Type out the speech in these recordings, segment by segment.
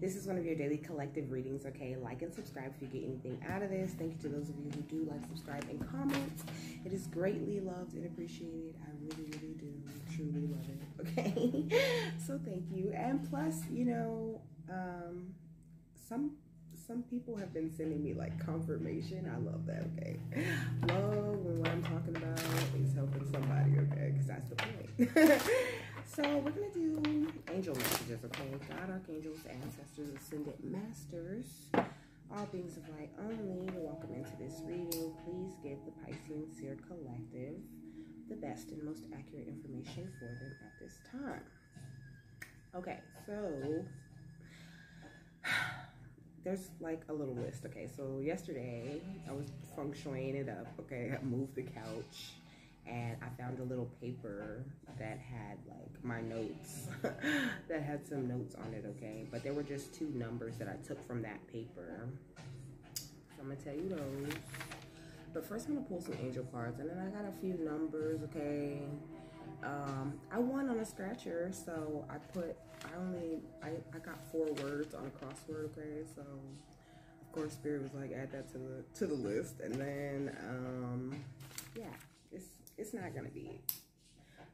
This is one of your daily collective readings, okay? Like and subscribe if you get anything out of this. Thank you to those of you who do like, subscribe, and comment. It is greatly loved and appreciated. I really, really do truly love it, okay? so thank you. And plus, you know, um, some some people have been sending me like confirmation. I love that, okay? Love when what I'm talking about is helping somebody, okay? Because that's the point. so we're gonna do angel messages, okay? God, archangels, ancestors, ascended masters, all beings of light only. Welcome into this reading. Please give the Piscean Seer Collective the best and most accurate information for them at this time. Okay, so there's like a little list. Okay, so yesterday I was feng shuiing it up. Okay, I moved the couch and I found a little paper that had like my notes that had some notes on it. Okay, but there were just two numbers that I took from that paper. So I'm gonna tell you those. But first I'm gonna pull some angel cards and then I got a few numbers. Okay. Um, I won on a scratcher, so I put, I only, I, I got four words on a crossword, okay, so of course Spirit was like, add that to the, to the list, and then, um, yeah, it's, it's not gonna be,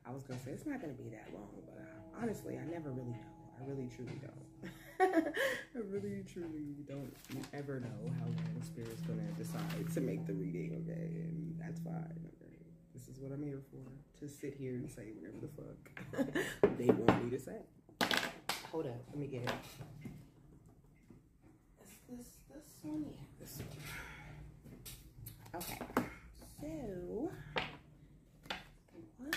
I was gonna say, it's not gonna be that long, but uh, honestly, I never really know, I really truly don't. I really truly don't ever know how long Spirit's gonna decide to make the reading, okay, and that's fine, okay. This is what I'm here for. To sit here and say whatever the fuck they want me to say. Hold up, let me get it. Is this this one? Yeah, this one. Okay. So what?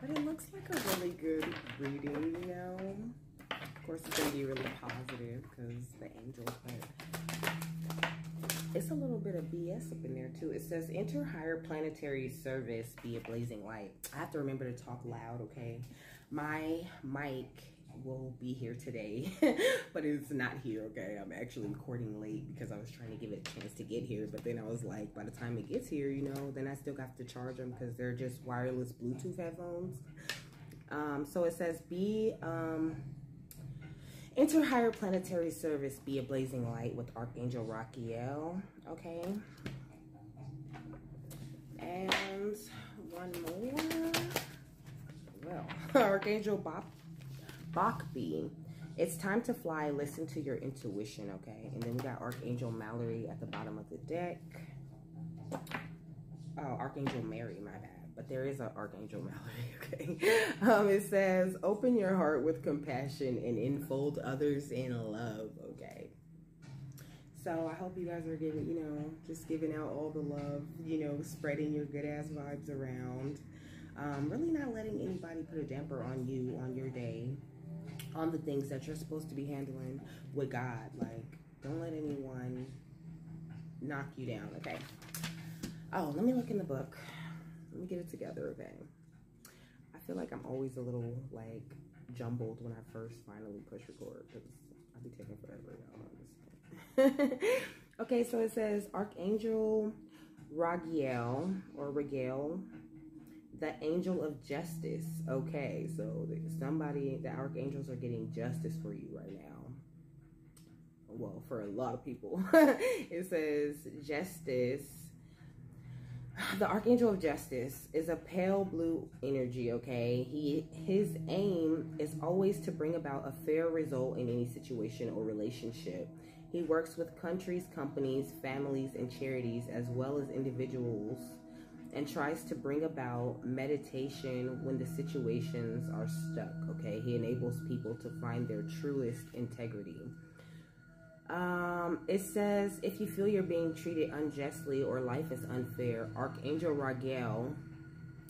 But it looks like a really good reading, you know. Of course it's gonna be really positive because the angels, but it's a little bit of BS up in there too. It says enter higher planetary service, be a blazing light. I have to remember to talk loud, okay? My mic will be here today, but it's not here, okay? I'm actually recording late because I was trying to give it a chance to get here, but then I was like, by the time it gets here, you know, then I still got to charge them because they're just wireless Bluetooth headphones. Um, so it says be, um, Enter higher planetary service, be a blazing light with Archangel Raquiel, okay? And one more. Well, Archangel Bach, Bachby. It's time to fly. Listen to your intuition, okay? And then we got Archangel Mallory at the bottom of the deck. Oh, Archangel Mary, my bad but there is an Archangel Mallory, okay? Um, it says, open your heart with compassion and enfold others in love, okay? So I hope you guys are giving, you know, just giving out all the love, you know, spreading your good ass vibes around. Um, really not letting anybody put a damper on you on your day, on the things that you're supposed to be handling with God. Like, don't let anyone knock you down, okay? Oh, let me look in the book let me get it together, okay? I feel like I'm always a little like jumbled when I first finally push record because I'll be taking forever, y'all. okay, so it says Archangel Ragiel or Ragiel, the angel of justice. Okay, so somebody, the archangels are getting justice for you right now. Well, for a lot of people. it says justice the archangel of justice is a pale blue energy okay he his aim is always to bring about a fair result in any situation or relationship he works with countries companies families and charities as well as individuals and tries to bring about meditation when the situations are stuck okay he enables people to find their truest integrity um, it says, if you feel you're being treated unjustly or life is unfair, Archangel Raguel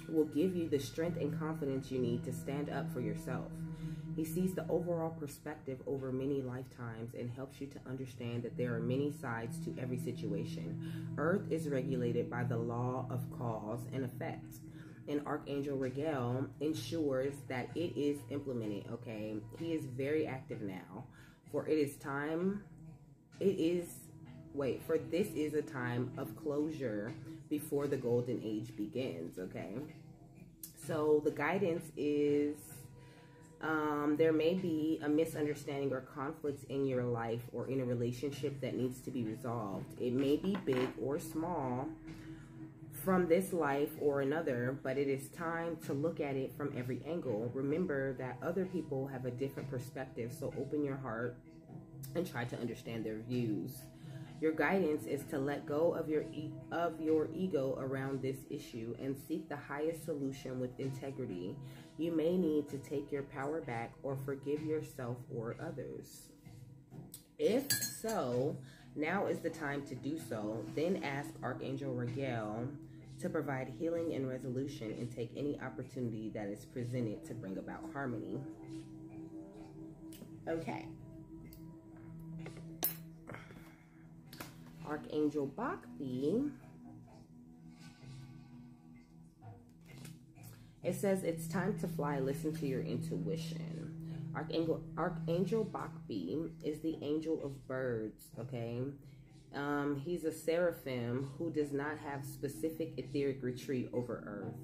will give you the strength and confidence you need to stand up for yourself. He sees the overall perspective over many lifetimes and helps you to understand that there are many sides to every situation. Earth is regulated by the law of cause and effect. And Archangel Raguel ensures that it is implemented, okay? He is very active now. For it is time it is wait for this is a time of closure before the golden age begins okay so the guidance is Um, there may be a misunderstanding or conflict in your life or in a relationship that needs to be resolved. It may be big or small from this life or another, but it is time to look at it from every angle. Remember that other people have a different perspective, so open your heart and try to understand their views. Your guidance is to let go of your e- of your ego around this issue and seek the highest solution with integrity. You may need to take your power back or forgive yourself or others. If so, now is the time to do so. Then ask Archangel Raguel to provide healing and resolution and take any opportunity that is presented to bring about harmony. Okay. Archangel Bakbi. It says it's time to fly. Listen to your intuition. Archangel Archangel Bakbi is the angel of birds. Okay, um, he's a seraphim who does not have specific etheric retreat over Earth.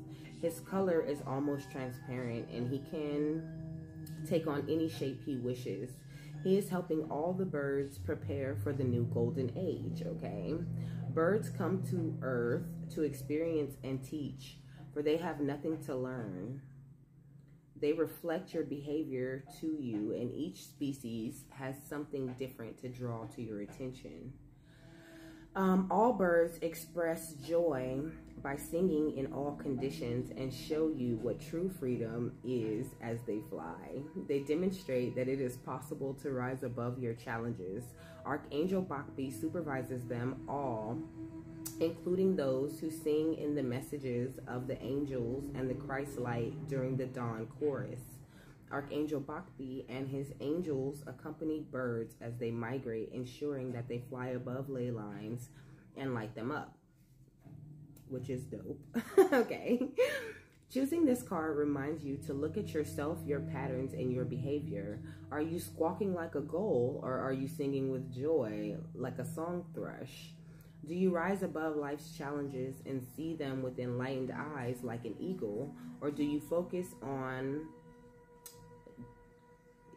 His color is almost transparent, and he can take on any shape he wishes. He is helping all the birds prepare for the new golden age, okay? Birds come to earth to experience and teach, for they have nothing to learn. They reflect your behavior to you, and each species has something different to draw to your attention. Um, all birds express joy by singing in all conditions and show you what true freedom is as they fly. They demonstrate that it is possible to rise above your challenges. Archangel Bakbi supervises them all, including those who sing in the messages of the angels and the Christ light during the dawn chorus. Archangel Bakbi and his angels accompany birds as they migrate, ensuring that they fly above ley lines and light them up which is dope. okay. Choosing this card reminds you to look at yourself, your patterns, and your behavior. Are you squawking like a gull or are you singing with joy like a song thrush? Do you rise above life's challenges and see them with enlightened eyes like an eagle? Or do you focus on,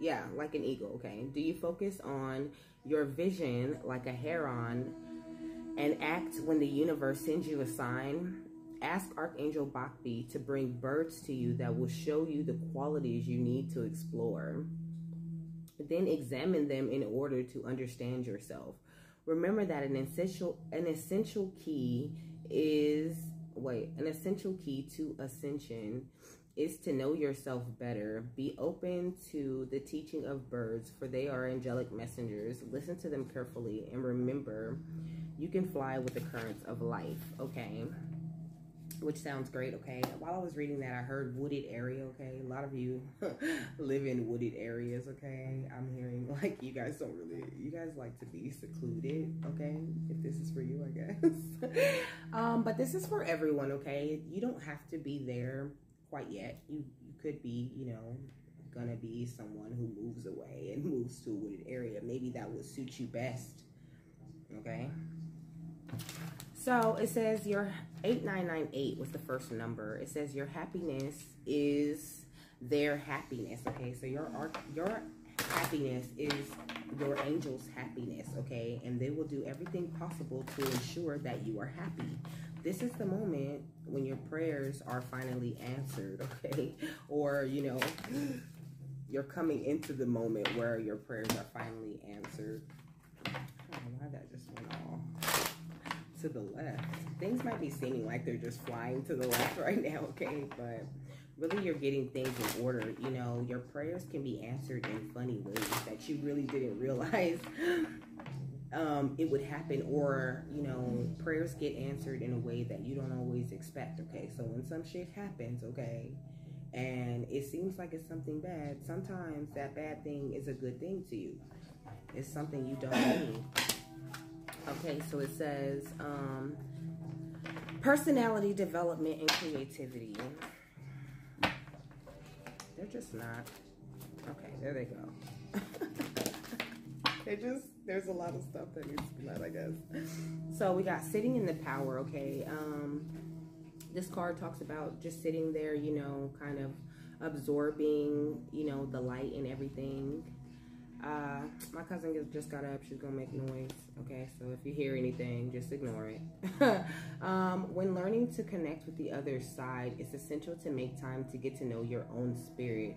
yeah, like an eagle, okay? Do you focus on your vision like a heron and act when the universe sends you a sign. Ask Archangel Bakbi to bring birds to you that will show you the qualities you need to explore. Then examine them in order to understand yourself. Remember that an essential an essential key is wait, an essential key to ascension is to know yourself better. Be open to the teaching of birds, for they are angelic messengers. Listen to them carefully and remember you can fly with the currents of life, okay? Which sounds great, okay? While I was reading that, I heard wooded area, okay? A lot of you live in wooded areas, okay? I'm hearing like you guys don't really, you guys like to be secluded, okay? If this is for you, I guess. um, but this is for everyone, okay? You don't have to be there quite yet. You, you could be, you know, gonna be someone who moves away and moves to a wooded area. Maybe that would suit you best, okay? So it says your 8998 was the first number. It says your happiness is their happiness. Okay, so your your happiness is your angel's happiness. Okay, and they will do everything possible to ensure that you are happy. This is the moment when your prayers are finally answered. Okay, or you know you're coming into the moment where your prayers are finally answered. Why that just went off to the left. Things might be seeming like they're just flying to the left right now, okay? But really you're getting things in order. You know, your prayers can be answered in funny ways that you really didn't realize um, it would happen. Or, you know, prayers get answered in a way that you don't always expect, okay? So when some shit happens, okay, and it seems like it's something bad, sometimes that bad thing is a good thing to you. It's something you don't need. Okay, so it says um, personality development and creativity. They're just not. Okay, there they go. They just, there's a lot of stuff that needs to be met, I guess. So we got sitting in the power, okay. Um, this card talks about just sitting there, you know, kind of absorbing, you know, the light and everything. Uh, my cousin just got up. She's gonna make noise. Okay, so if you hear anything, just ignore it. um, when learning to connect with the other side, it's essential to make time to get to know your own spirit.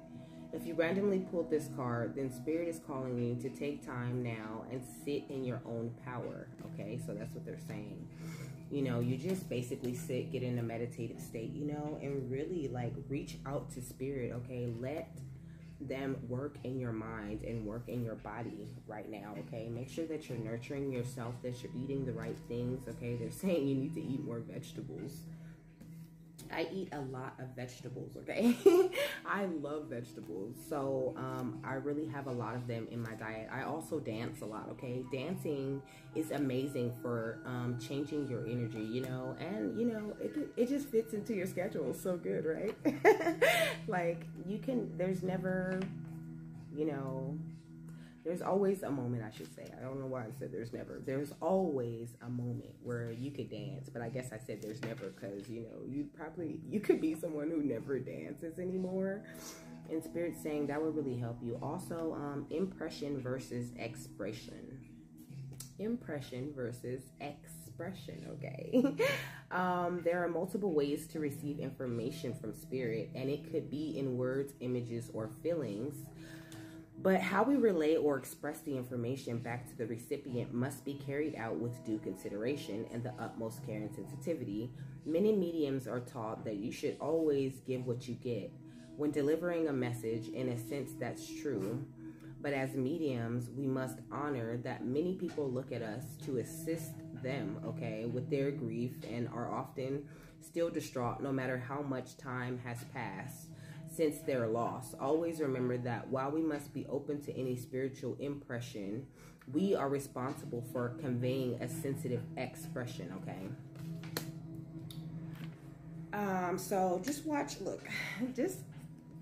If you randomly pulled this card, then spirit is calling you to take time now and sit in your own power. Okay, so that's what they're saying. You know you just basically sit get in a meditative state you know and really like reach out to spirit okay? Let them work in your mind and work in your body right now okay? Make sure that you're nurturing yourself that you're eating the right things okay? They're saying you need to eat more vegetables I eat a lot of vegetables, okay? I love vegetables. So um, I really have a lot of them in my diet. I also dance a lot, okay? Dancing is amazing for um, changing your energy, you know? And, you know, it, it just fits into your schedule so good, right? like, you can, there's never, you know, there's always a moment, I should say. I don't know why I said there's never. There's always a moment where you could dance, but I guess I said there's never because, you know, you probably, you could be someone who never dances anymore. And Spirit saying that would really help you. Also, um, impression versus expression. Impression versus expression, okay? um, there are multiple ways to receive information from Spirit, and it could be in words, images, or feelings. But how we relay or express the information back to the recipient must be carried out with due consideration and the utmost care and sensitivity. Many mediums are taught that you should always give what you get. When delivering a message, in a sense, that's true. But as mediums, we must honor that many people look at us to assist them, okay, with their grief and are often still distraught no matter how much time has passed since their loss. Always remember that while we must be open to any spiritual impression, we are responsible for conveying a sensitive expression, okay? Um, so just watch, look, just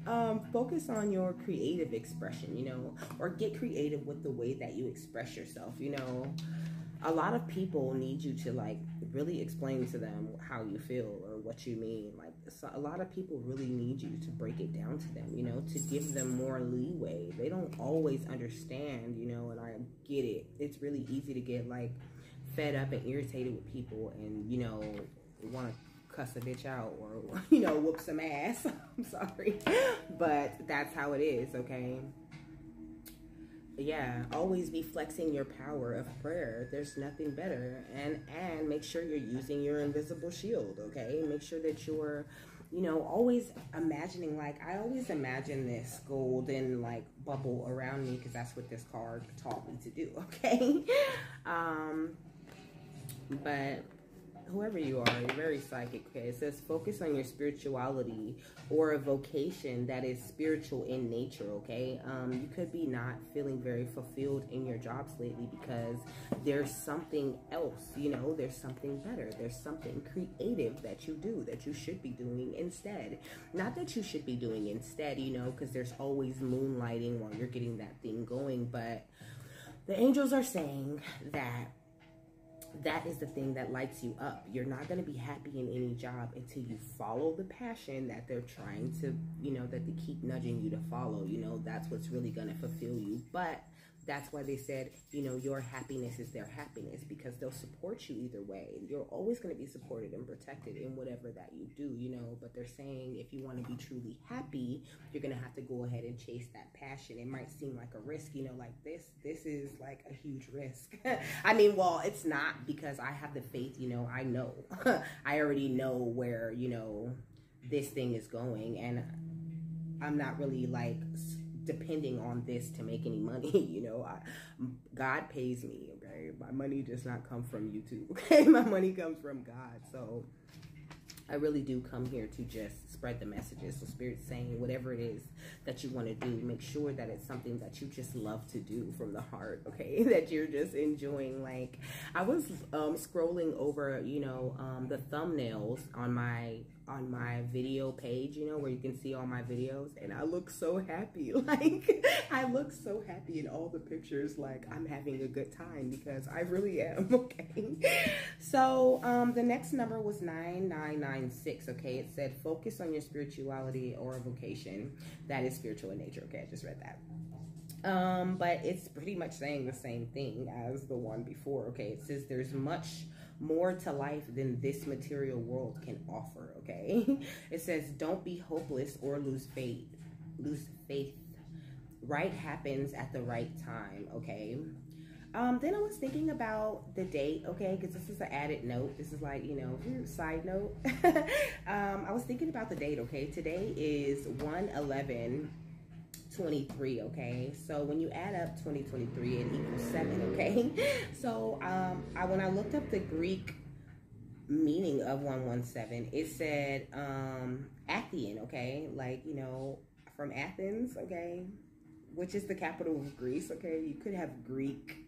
um, focus on your creative expression, you know, or get creative with the way that you express yourself, you know a lot of people need you to like really explain to them how you feel or what you mean like so a lot of people really need you to break it down to them you know to give them more leeway. They don't always understand you know and i get it. It's really easy to get like fed up and irritated with people and you know want to cuss a bitch out or you know whoop some ass. I'm sorry. But that's how it is okay yeah always be flexing your power of prayer. There's nothing better. And and make sure you're using your invisible shield okay? Make sure that you're you know always imagining like i always imagine this golden like bubble around me because that's what this card taught me to do okay? Um but whoever you are, you're very psychic. Okay, it says focus on your spirituality or a vocation that is spiritual in nature. Okay, um, you could be not feeling very fulfilled in your jobs lately because there's something else. You know, there's something better. There's something creative that you do that you should be doing instead. Not that you should be doing instead. You know, because there's always moonlighting while you're getting that thing going, but the angels are saying that that is the thing that lights you up. You're not going to be happy in any job until you follow the passion that they're trying to, you know, that they keep nudging you to follow. You know, that's what's really going to fulfill you. But that's why they said, you know, your happiness is their happiness because they'll support you either way. You're always going to be supported and protected in whatever that you do, you know. But they're saying if you want to be truly happy, you're going to have to go ahead and chase that passion. It might seem like a risk, you know, like this, this is like a huge risk. I mean, well, it's not because I have the faith, you know, I know. I already know where, you know, this thing is going. And I'm not really like depending on this to make any money. You know, I, God pays me. Okay, my money does not come from YouTube. Okay, my money comes from God. So I really do come here to just spread the messages. So Spirit's saying whatever it is that you want to do, make sure that it's something that you just love to do from the heart, okay? that you're just enjoying. Like, I was um, scrolling over, you know, um, the thumbnails on my on my video page, you know, where you can see all my videos, and I look so happy. Like, I look so happy in all the pictures, like, I'm having a good time because I really am, okay? So, um, the next number was 9996, okay? It said, focus on your spirituality or vocation that is spiritual in nature, okay? I just read that. Um, but it's pretty much saying the same thing as the one before, okay? It says there's much more to life than this material world can offer, okay? It says don't be hopeless or lose faith. Lose faith. Right happens at the right time, okay? Um, then I was thinking about the date, okay, because this is an added note. This is like, you know, side note. um, I was thinking about the date, okay? Today is 1 11 23 okay? So when you add up 2023 it equals 7 okay? So um I when I looked up the Greek meaning of 117 it said um Athian okay? Like you know from Athens okay? Which is the capital of Greece okay? You could have Greek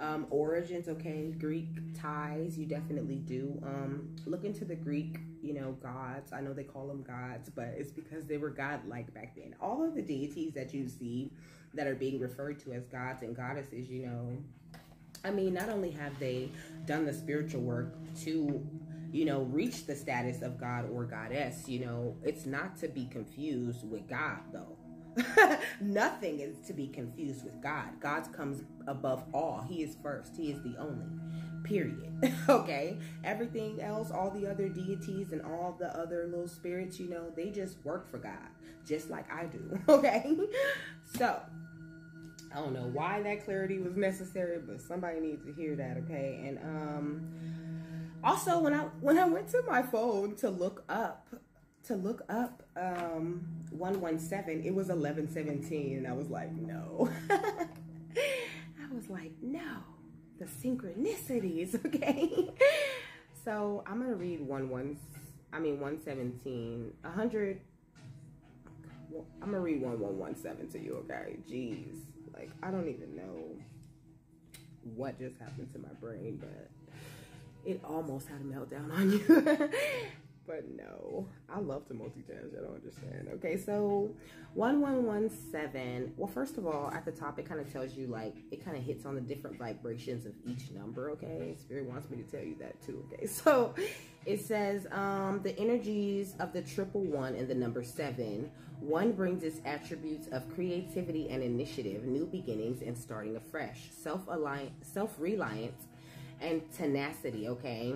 um, origins, okay, Greek ties, you definitely do. Um, look into the Greek, you know, gods. I know they call them gods, but it's because they were godlike back then. All of the deities that you see that are being referred to as gods and goddesses, you know, I mean, not only have they done the spiritual work to, you know, reach the status of God or goddess, you know, it's not to be confused with God, though Nothing is to be confused with God. God comes above all. He is first. He is the only. Period. okay? Everything else, all the other deities and all the other little spirits, you know, they just work for God, just like I do. Okay? So, I don't know why that clarity was necessary, but somebody needs to hear that, okay? And um also when I when I went to my phone to look up to look up um, 117, it was 1117. And I was like, no. I was like, no. The synchronicities, okay? so I'm to read 11, I mean 117, 100. Well, I'm to read 1117 to you, okay? Jeez. Like, I don't even know what just happened to my brain, but it almost had a meltdown on you. but no, I love to multitask. I don't understand. Okay, so 1117. Well, first of all, at the top, it kind of tells you like it kind of hits on the different vibrations of each number. Okay, Spirit wants me to tell you that too. Okay, so it says um, the energies of the triple one and the number seven. One brings its attributes of creativity and initiative, new beginnings, and starting afresh, self-reliance, self-reliance, and tenacity. Okay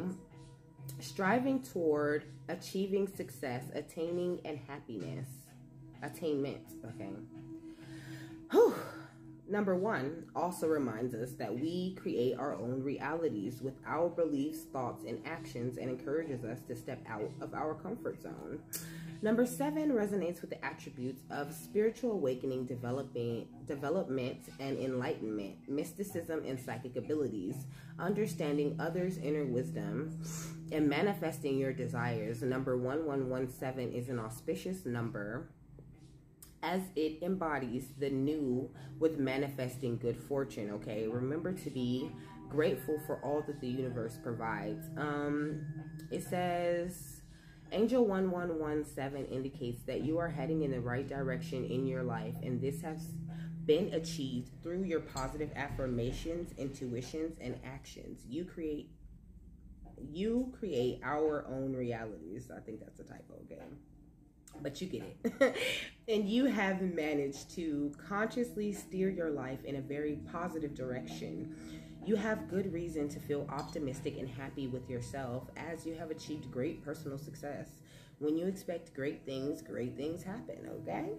striving toward achieving success, attaining and happiness. Attainment, okay. Whew. Number one also reminds us that we create our own realities with our beliefs, thoughts, and actions and encourages us to step out of our comfort zone. Number seven resonates with the attributes of spiritual awakening, developing, development and enlightenment, mysticism and psychic abilities, understanding others' inner wisdom, and manifesting your desires. Number 1117 is an auspicious number as it embodies the new with manifesting good fortune, okay? Remember to be grateful for all that the universe provides. Um, it says Angel 1117 indicates that you are heading in the right direction in your life, and this has been achieved through your positive affirmations, intuitions, and actions. You create you create our own realities. I think that's a typo game. But you get it. and you have managed to consciously steer your life in a very positive direction you have good reason to feel optimistic and happy with yourself as you have achieved great personal success. When you expect great things, great things happen, okay?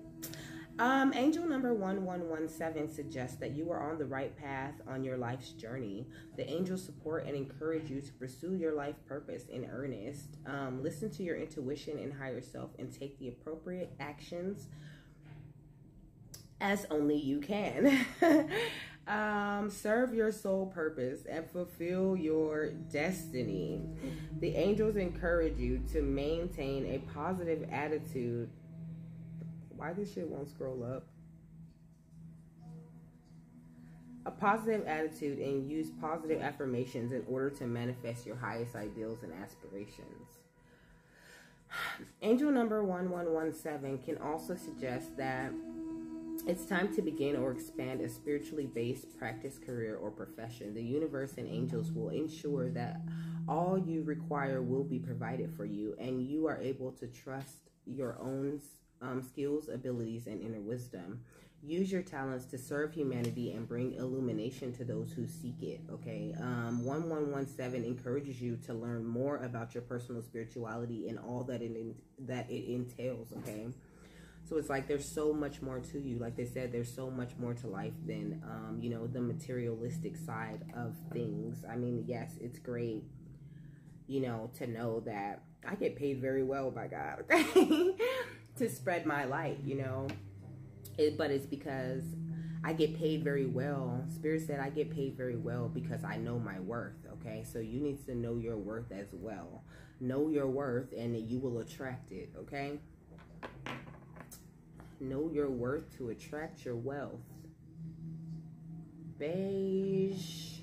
Um, angel number 1117 suggests that you are on the right path on your life's journey. The angels support and encourage you to pursue your life purpose in earnest. Um, listen to your intuition and higher self and take the appropriate actions as only you can. Um, serve your soul purpose and fulfill your destiny. The angels encourage you to maintain a positive attitude. Why this shit won't scroll up? A positive attitude and use positive affirmations in order to manifest your highest ideals and aspirations. Angel number 1117 can also suggest that it's time to begin or expand a spiritually based practice, career, or profession. The universe and angels will ensure that all you require will be provided for you, and you are able to trust your own um, skills, abilities, and inner wisdom. Use your talents to serve humanity and bring illumination to those who seek it. Okay. Um, 1117 encourages you to learn more about your personal spirituality and all that it, that it entails. Okay. So it's like there's so much more to you. Like they said, there's so much more to life than, um, you know, the materialistic side of things. I mean, yes, it's great, you know, to know that I get paid very well by God, okay, to spread my light, you know it, but it's because I get paid very well. Spirit said I get paid very well because I know my worth. Okay, so you need to know your worth as well. Know your worth, and you will attract it. Okay, know your worth to attract your wealth. Beige.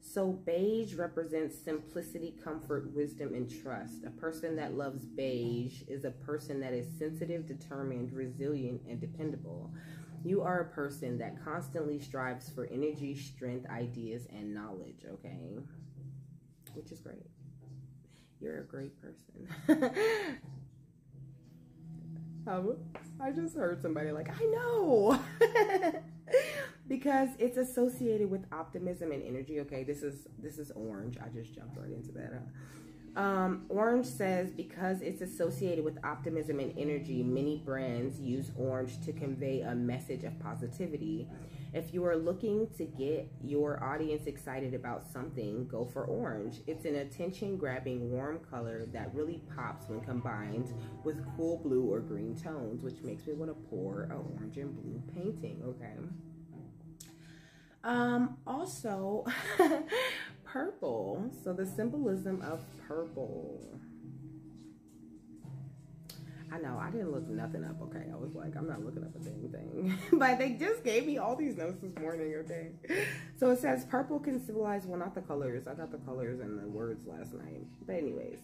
So beige represents simplicity, comfort, wisdom, and trust. A person that loves beige is a person that is sensitive, determined, resilient, and dependable. You are a person that constantly strives for energy, strength, ideas, and knowledge, okay? Which is great. You're a great person. um, I just heard somebody like, I know. because it's associated with optimism and energy. Okay, this is this is orange. I just jumped right into that. Huh? Um, orange says because it's associated with optimism and energy, many brands use orange to convey a message of positivity. If you are looking to get your audience excited about something, go for orange. It's an attention grabbing warm color that really pops when combined with cool blue or green tones, which makes me want to pour a orange and blue painting, okay? Um, also, purple. So the symbolism of purple. I know I didn't look nothing up. Okay, I was like, I'm not looking up a dang thing, but they just gave me all these notes this morning. Okay, so it says purple can symbolize well, not the colors. I got the colors and the words last night. But anyways,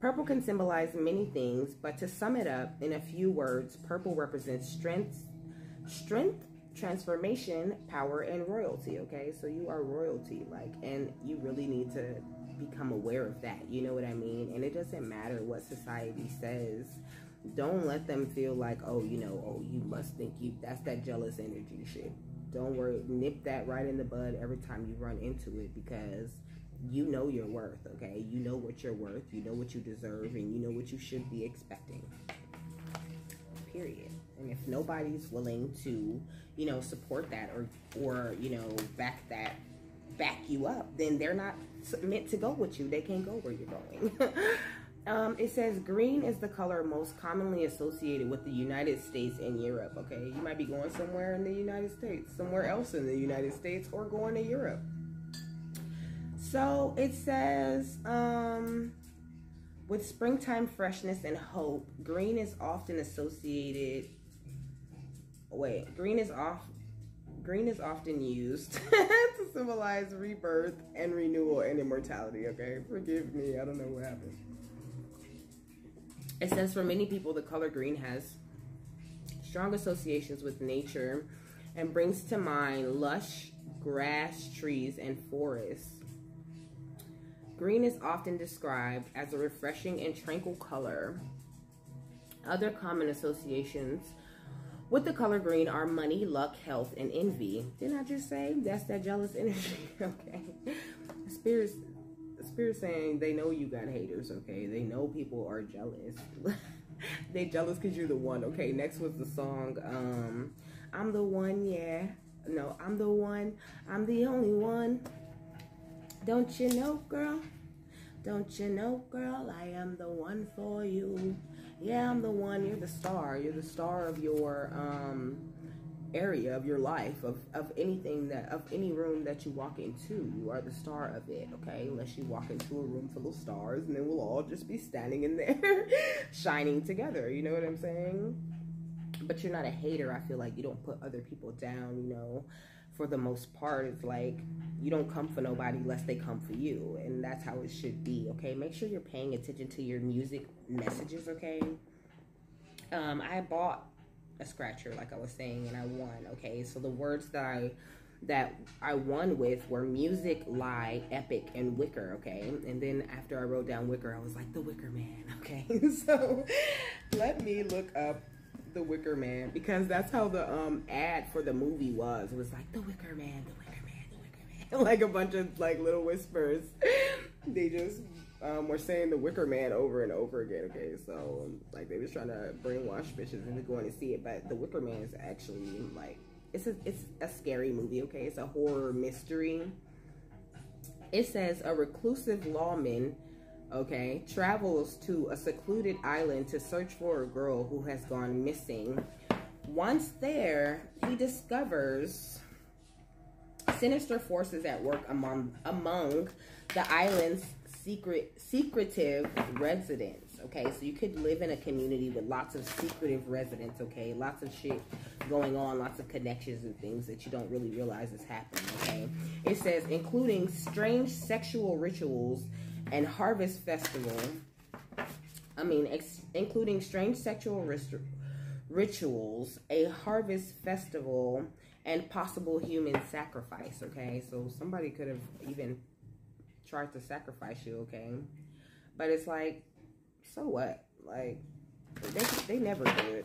purple can symbolize many things, but to sum it up in a few words, purple represents strength, strength, transformation, power, and royalty. Okay, so you are royalty, like, and you really need to become aware of that. You know what I mean? And it doesn't matter what society says. Don't let them feel like, oh, you know, oh, you must think you. That's that jealous energy shit. Don't worry, nip that right in the bud every time you run into it because you know your worth, okay? You know what you're worth, you know what you deserve, and you know what you should be expecting. Period. And if nobody's willing to you know, support that or, or, you know, back that, back you up, then they're not meant to go with you. They can't go where you're going. um, it says green is the color most commonly associated with the United States and Europe. Okay. You might be going somewhere in the United States, somewhere else in the United States, or going to Europe. So it says, um, with springtime freshness and hope, green is often associated wait, green is off. Green is often used to symbolize rebirth and renewal and immortality. Okay, forgive me. I don't know what happened. It says for many people, the color green has strong associations with nature and brings to mind lush grass, trees, and forests. Green is often described as a refreshing and tranquil color. Other common associations with the color green are money, luck, health, and envy. Didn't I just say that's that jealous energy? okay. Spirits spirit saying they know you got haters, okay? They know people are jealous. they jealous because you're the one. Okay, next was the song, um, I'm the one, yeah. No, I'm the one. I'm the only one. Don't you know, girl? Don't you know, girl? I am the one for you yeah, I'm the one, you're the star. You're the star of your um, area, of your life, of, of anything that, of any room that you walk into. You are the star of it, okay? Unless you walk into a room full of stars and then we'll all just be standing in there shining together. You know what I'm saying? But you're not a hater. I feel like you don't put other people down, you know? For the most part, it's like you don't come for nobody unless they come for you. And that's how it should be, okay? Make sure you're paying attention to your music messages, okay? Um, I bought a scratcher, like I was saying, and I won, okay? So the words that I that I won with were music, lie, epic, and wicker, okay? And then after I wrote down wicker, I was like, the wicker man, okay? so let me look up the wicker man because that's how the um ad for the movie was. It was like the wicker man, the wicker man, the wicker man. like a bunch of like little whispers. they just um, were saying the Wicker Man over and over again. Okay, so like they was trying to brainwash bitches into going to see it, but the Wicker Man is actually like it's a it's a scary movie. Okay, it's a horror mystery. It says a reclusive lawman, okay, travels to a secluded island to search for a girl who has gone missing. Once there, he discovers sinister forces at work among among the island's secret secretive residents okay? So you could live in a community with lots of secretive residents okay? Lots of shit going on lots of connections and things that you don't really realize is happening okay? It says including strange sexual rituals and harvest festival i mean including strange sexual rituals a harvest festival and possible human sacrifice okay so somebody could have even tried to sacrifice you, okay? But it's like, so what? Like, they, they never could.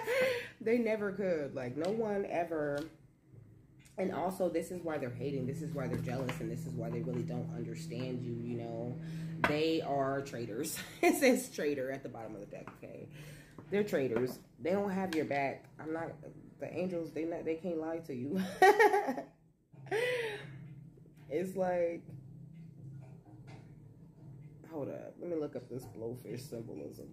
they never could. Like, no one ever. And also, this is why they're hating. This is why they're jealous. And this is why they really don't understand you, you know? They are traitors. it says traitor at the bottom of the deck, okay? They're traitors. They don't have your back. I'm not. The angels, they not, they can't lie to you. it's like hold up. Let me look up this blowfish symbolism.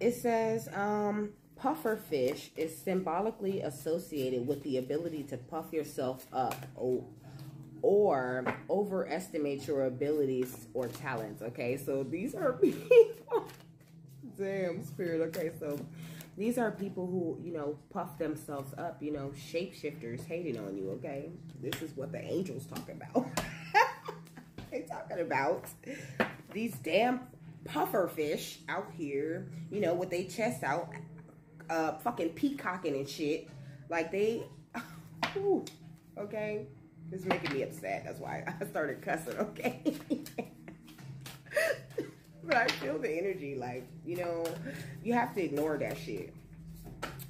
It says, um, puffer fish is symbolically associated with the ability to puff yourself up or, overestimate your abilities or talents. Okay, so these are people. Damn, spirit. Okay, so these are people who, you know, puff themselves up, you know, shapeshifters hating on you, okay? This is what the angels talk about. they talking about these damn puffer fish out here, you know, with their chests out, uh, fucking peacocking and shit. Like they, ooh, okay? It's making me upset. That's why I started cussing, okay? but I feel the energy. Like, you know, you have to ignore that shit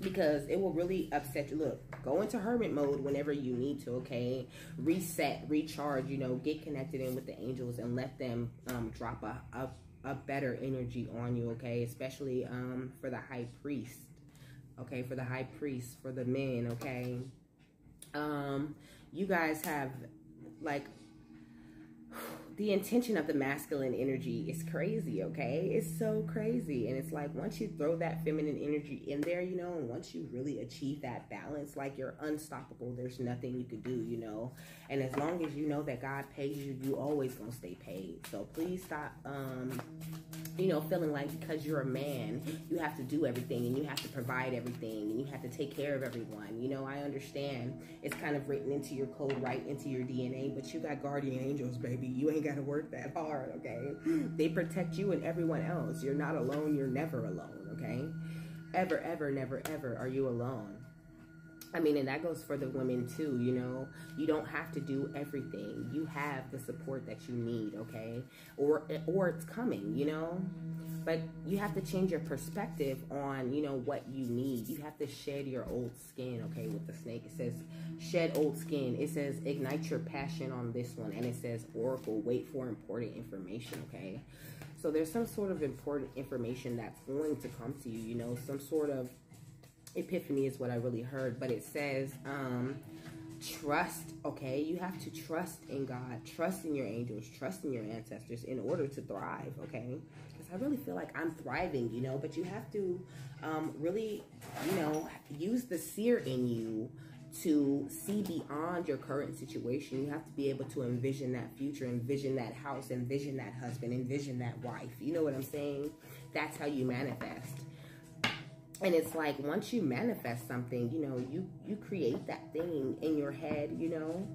because it will really upset you. Look, go into hermit mode whenever you need to, okay? Reset, recharge, you know, get connected in with the angels and let them um, drop a, a, a better energy on you, okay? Especially um, for the high priest, okay? For the high priest, for the men, okay? Um, you guys have, like, the intention of the masculine energy is crazy, okay? It's so crazy. And it's like once you throw that feminine energy in there, you know, and once you really achieve that balance, like you're unstoppable. There's nothing you could do, you know. And as long as you know that God pays you, you always gonna stay paid. So please stop um, you know, feeling like because you're a man, you have to do everything and you have to provide everything and you have to take care of everyone. You know, I understand it's kind of written into your code, right into your DNA, but you got guardian angels, baby. You ain't got to work that hard, okay? They protect you and everyone else. You're not alone. You're never alone, okay? Ever, ever, never, ever are you alone. I mean, and that goes for the women too, you know. You don't have to do everything. You have the support that you need, okay? Or or it's coming, you know? But you have to change your perspective on, you know, what you need. You have to shed your old skin, okay, with the snake. It says shed old skin. It says ignite your passion on this one. And it says oracle, wait for important information, okay? So there's some sort of important information that's going to come to you, you know, some sort of epiphany is what I really heard, but it says, um, trust, okay? You have to trust in God, trust in your angels, trust in your ancestors in order to thrive, okay? Because I really feel like I'm thriving, you know, but you have to um, really, you know, use the seer in you to see beyond your current situation. You have to be able to envision that future, envision that house, envision that husband, envision that wife. You know what I'm saying? That's how you manifest and it's like once you manifest something you know you you create that thing in your head you know?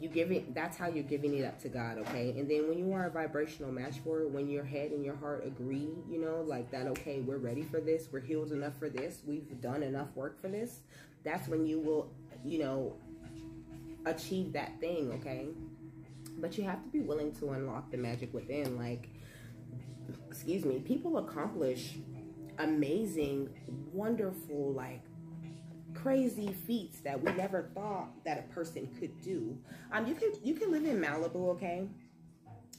You give it that's how you're giving it up to god okay? And then when you are a vibrational match for it when your head and your heart agree you know like that okay we're ready for this we're healed enough for this we've done enough work for this that's when you will you know achieve that thing okay? But you have to be willing to unlock the magic within like excuse me people accomplish amazing, wonderful, like crazy feats that we never thought that a person could do. Um, you can you can live in Malibu, okay?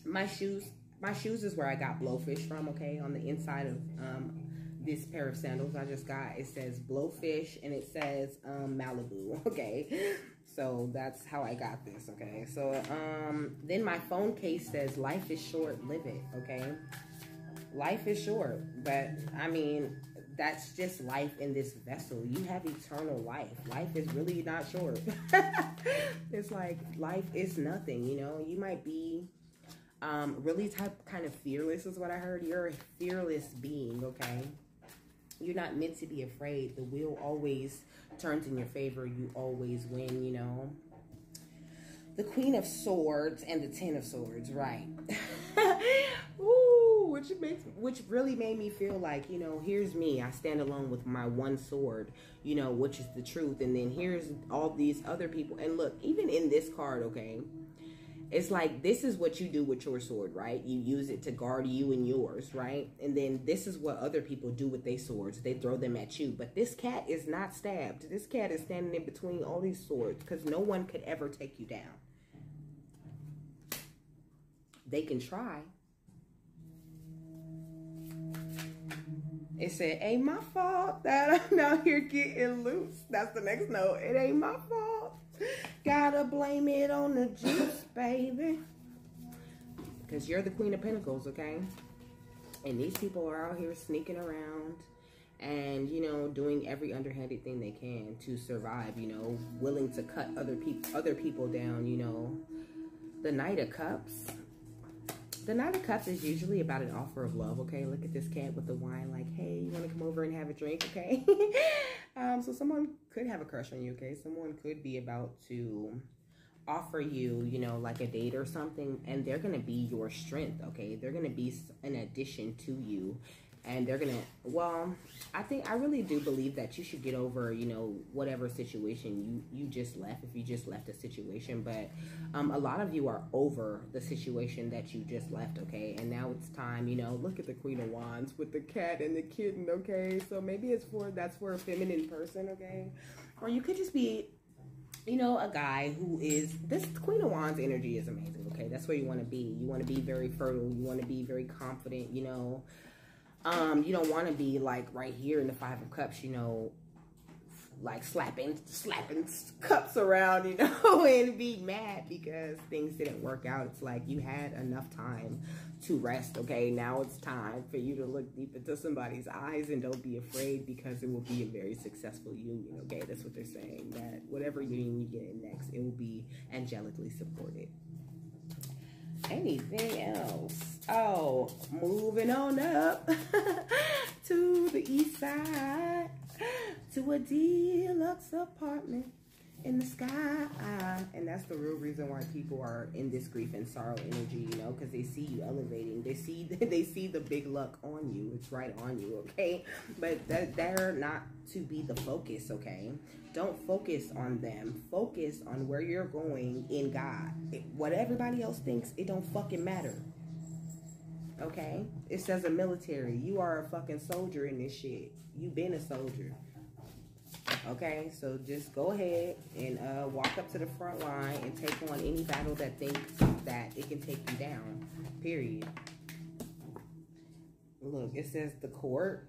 My shoes, my shoes is where I got blowfish from, okay? On the inside of um, this pair of sandals I just got, it says blowfish and it says um, Malibu, okay? So that's how I got this, okay? So um, then my phone case says life is short, live it, okay? Life is short, but I mean, that's just life in this vessel. You have eternal life. Life is really not short. it's like life is nothing, you know. You might be um, really type kind of fearless is what I heard. You're a fearless being, okay? You're not meant to be afraid. The wheel always turns in your favor. You always win, you know. The Queen of Swords and the Ten of Swords, right. Which makes which really made me feel like you know here's me. I stand alone with my one sword you know which is the truth. And then here's all these other people. And look even in this card okay it's like this is what you do with your sword right? You use it to guard you and yours right? And then this is what other people do with their swords. They throw them at you. But this cat is not stabbed. This cat is standing in between all these swords because no one could ever take you down. They can try It said, ain't my fault that I'm out here getting loose. That's the next note. It ain't my fault. Gotta blame it on the juice, baby. Because you're the queen of pentacles, okay? And these people are out here sneaking around and, you know, doing every underhanded thing they can to survive, you know, willing to cut other people other people down, you know. The Knight of Cups the Nine of Cups is usually about an offer of love, okay? Look at this cat with the wine, like, hey, you want to come over and have a drink, okay? um, so someone could have a crush on you, okay? Someone could be about to offer you, you know, like a date or something, and they're going to be your strength, okay? They're going to be an addition to you and they're gonna well i think i really do believe that you should get over you know whatever situation you you just left if you just left a situation but um, a lot of you are over the situation that you just left okay and now it's time you know look at the queen of wands with the cat and the kitten okay so maybe it's for that's for a feminine person okay or you could just be you know, a guy who is this Queen of Wands energy is amazing. Okay, that's where you want to be. You want to be very fertile. You want to be very confident. You know, um, you don't want to be like right here in the Five of Cups, you know, like slapping, slapping cups around, you know, and be mad because things didn't work out. It's like you had enough time to rest, okay? Now it's time for you to look deep into somebody's eyes and don't be afraid because it will be a very successful union, okay? That's what they're saying, that whatever union you get in next, it will be angelically supported. Anything else? Oh, moving on up to the east side to a deluxe apartment in the sky. And that's the real reason why people are in this grief and sorrow energy, you know, because they see you elevating. They see they see the big luck on you. It's right on you, okay? But that they're not to be the focus, okay? Don't focus on them. Focus on where you're going in God. It, what everybody else thinks, it don't fucking matter. Okay? It says a military. You are a fucking soldier in this shit. You been a soldier. Okay, so just go ahead and uh, walk up to the front line and take on any battle that thinks that it can take you down. Period. Look, it says the court.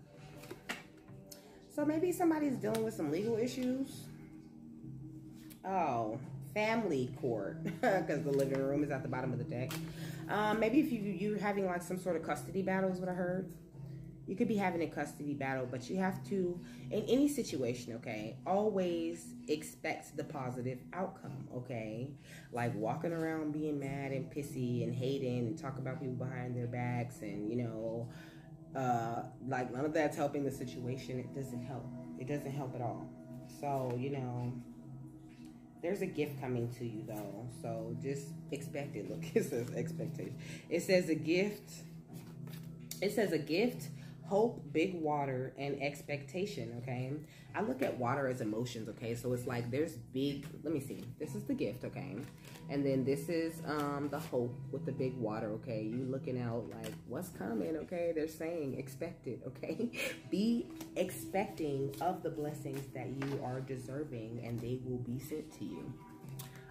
So maybe somebody's dealing with some legal issues. Oh, family court because the living room is at the bottom of the deck. Um, maybe if you you're having like some sort of custody battle is what I heard. You could be having a custody battle, but you have to in any situation, okay, always expect the positive outcome, okay? Like walking around being mad and pissy and hating and talk about people behind their backs and you know Uh, like none of that's helping the situation. It doesn't help. It doesn't help at all. So, you know, there's a gift coming to you though. So just expect it. Look, it says expectation. It says a gift. It says a gift hope, big water, and expectation, okay? I look at water as emotions, okay? So it's like there's big, let me see. This is the gift, okay? And then this is um, the hope with the big water, okay? You looking out like, what's coming, okay? They're saying expect it, okay? Be expecting of the blessings that you are deserving and they will be sent to you.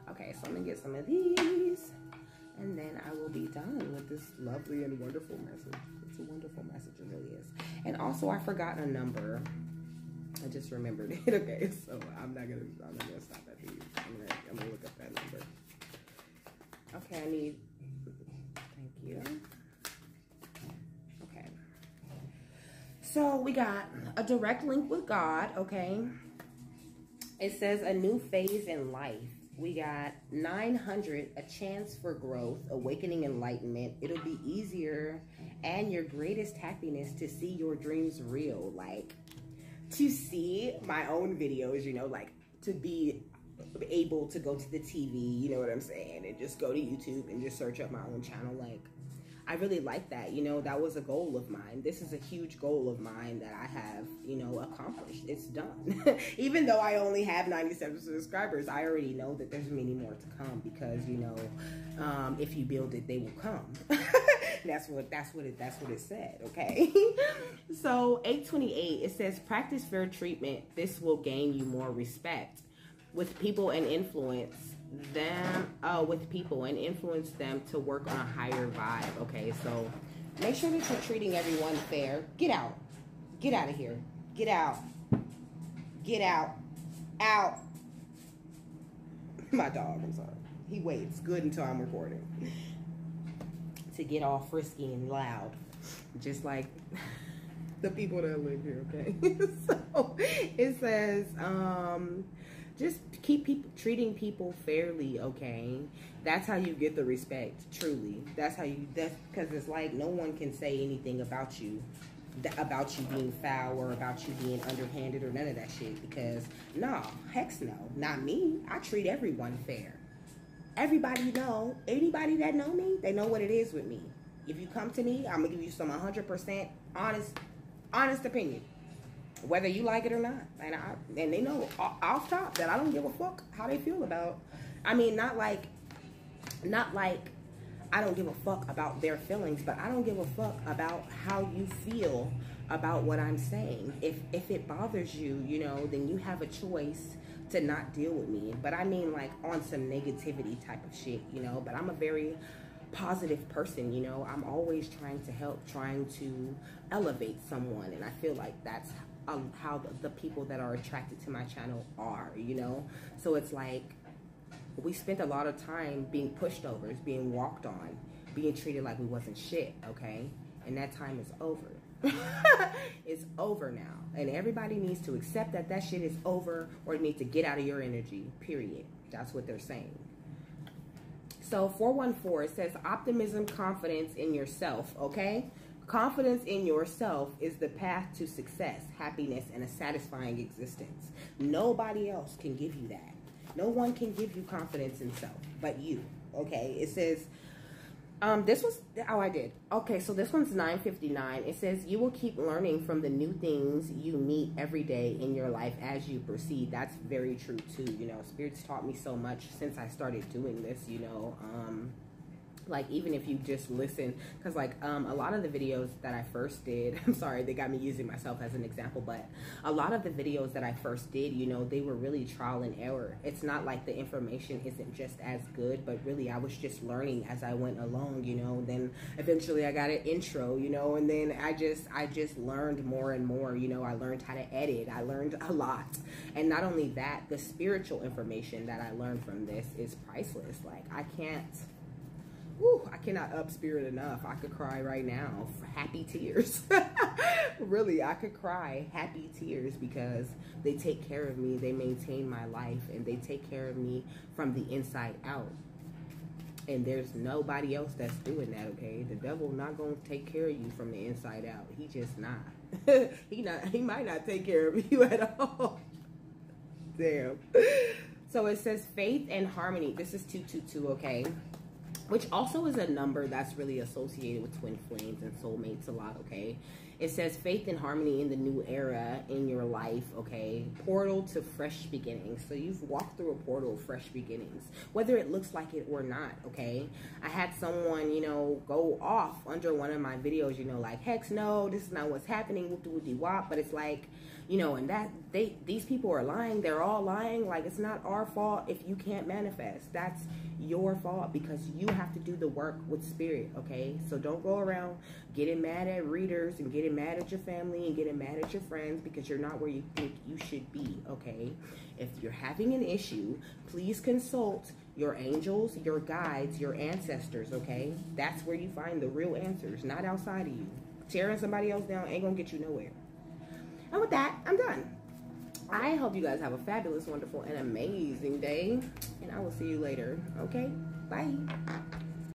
Okay, so I'm gonna get some of these and then I will be done with this lovely and wonderful message. It's a wonderful message, it really is. And also, I forgot a number. I just remembered it. okay, so I'm not gonna. I'm not gonna stop at these. I'm gonna. I'm gonna look up that number. Okay, I need. Thank you. Okay. So we got a direct link with God. Okay. It says a new phase in life we got 900, a chance for growth, awakening enlightenment. It'll be easier and your greatest happiness to see your dreams real. Like to see my own videos, you know, like to be able to go to the TV, you know what I'm saying, and just go to YouTube and just search up my own channel. Like I really like that. You know, that was a goal of mine. This is a huge goal of mine that I have, you know, accomplished. It's done. Even though I only have 97 subscribers, I already know that there's many more to come because, you know, um, if you build it, they will come. that's what that's what it that's what it said, okay? so 828, it says practice fair treatment. This will gain you more respect with people and influence them uh, with people and influence them to work on a higher vibe. Okay, so make sure that you're treating everyone fair. Get out. Get out of here. Get out. Get out. Out. My dog, I'm sorry. He waits good until I'm recording to get all frisky and loud, just like the people that live here, okay? so it says, um, just keep people treating people fairly okay? That's how you get the respect truly. That's how you that's because it's like no one can say anything about you about you being foul or about you being underhanded or none of that shit because no hex no. Not me. I treat everyone fair. Everybody know anybody that know me they know what it is with me. If you come to me i'm gonna give you some 100% honest honest opinion whether you like it or not. And I and they know off top that I don't give a fuck how they feel about. I mean, not like, not like I don't give a fuck about their feelings, but I don't give a fuck about how you feel about what I'm saying. If if it bothers you, you know, then you have a choice to not deal with me. But I mean like on some negativity type of shit, you know. But I'm a very positive person, you know. I'm always trying to help, trying to elevate someone, and I feel like that's um, how the, people that are attracted to my channel are, you know? So it's like we spent a lot of time being pushed over, being walked on, being treated like we wasn't shit, okay? And that time is over. it's over now. And everybody needs to accept that that shit is over or need to get out of your energy, period. That's what they're saying. So 414 says optimism, confidence in yourself, okay? Confidence in yourself is the path to success, happiness, and a satisfying existence. Nobody else can give you that. No one can give you confidence in self but you. Okay? It says, um, this was, oh, I did. Okay, so this one's 959. It says, you will keep learning from the new things you meet every day in your life as you proceed. That's very true, too. You know, Spirit's taught me so much since I started doing this, you know. Um, like even if you just listen because like um, a lot of the videos that i first did i'm sorry they got me using myself as an example but a lot of the videos that i first did you know they were really trial and error. It's not like the information isn't just as good but really i was just learning as i went along you know? Then eventually i got an intro you know? And then i just i just learned more and more you know? I learned how to edit. I learned a lot. And not only that the spiritual information that i learned from this is priceless. Like i can't whew, I cannot up spirit enough. I could cry right now, happy tears. really, I could cry happy tears because they take care of me, they maintain my life, and they take care of me from the inside out. and there's nobody else that's doing that okay? The devil not gonna take care of you from the inside out. He just not. He not he might not take care of you at all. Damn. So it says faith and harmony. This is 222 okay which also is a number that's really associated with twin flames and soulmates a lot okay it says faith and harmony in the new era in your life, okay? Portal to fresh beginnings. So you've walked through a portal of fresh beginnings, whether it looks like it or not, okay? I had someone, you know, go off under one of my videos, you know, like, hex, no, this is not what's happening, whoop de whoop de wop. but it's like, you know, and that they these people are lying. They're all lying. Like it's not our fault if you can't manifest. That's your fault because you have to do the work with spirit, okay? So don't go around getting mad at readers and getting mad at your family and getting mad at your friends because you're not where you think you should be, okay? If you're having an issue, please consult your angels, your guides, your ancestors, okay? That's where you find the real answers, not outside of you. Tearing somebody else down ain't gonna get you nowhere. And with that, I'm done. I hope you guys have a fabulous, wonderful, and amazing day. And I will see you later. Okay? Bye.